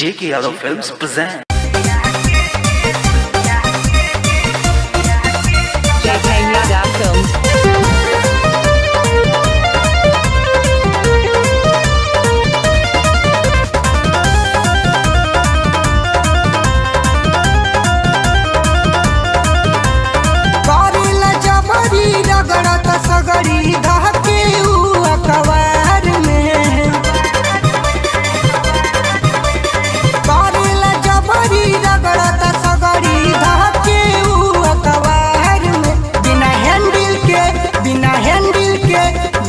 Jiggy Yellow Films presente.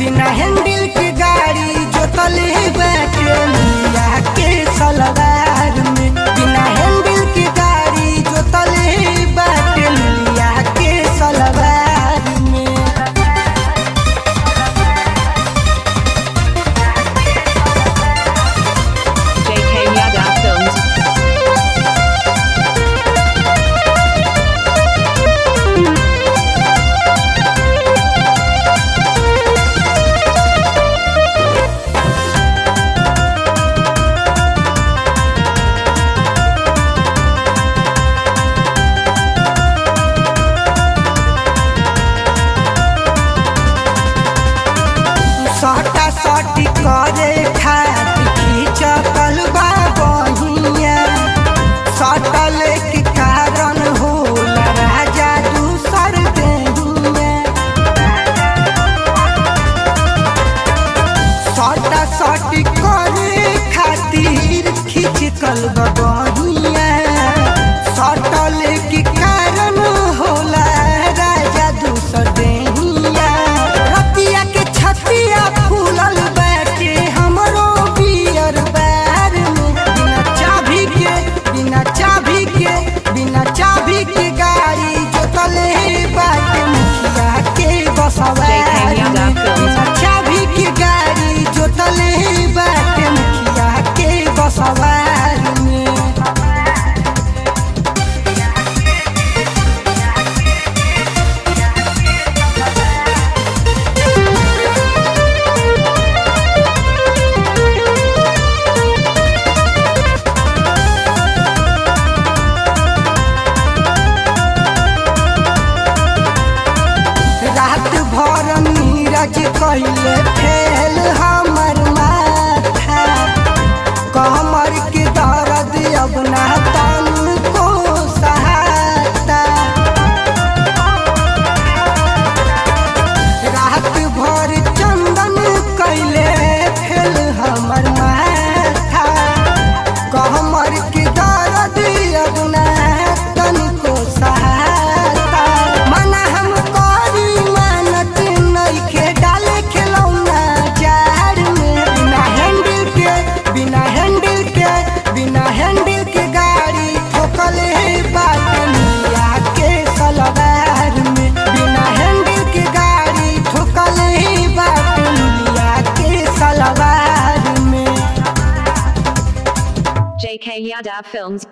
बिना handle की गाड़ी जोतल है बैठे टिकारे करे खींचा तलबा आज Yadav Films.